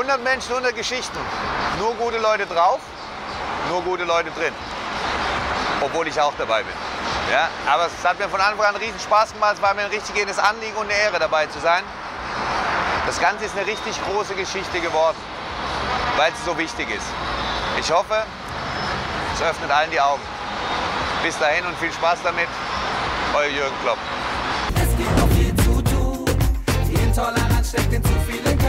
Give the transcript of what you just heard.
100 Menschen, 100 Geschichten. Nur gute Leute drauf, nur gute Leute drin. Obwohl ich auch dabei bin. Ja, aber es hat mir von Anfang an riesen Spaß gemacht. Es war mir ein richtiges Anliegen und eine Ehre, dabei zu sein. Das Ganze ist eine richtig große Geschichte geworden, weil es so wichtig ist. Ich hoffe, es öffnet allen die Augen. Bis dahin und viel Spaß damit. Euer Jürgen Klopp. Es gibt noch viel zu tun. Die Intoleranz steckt in zu vielen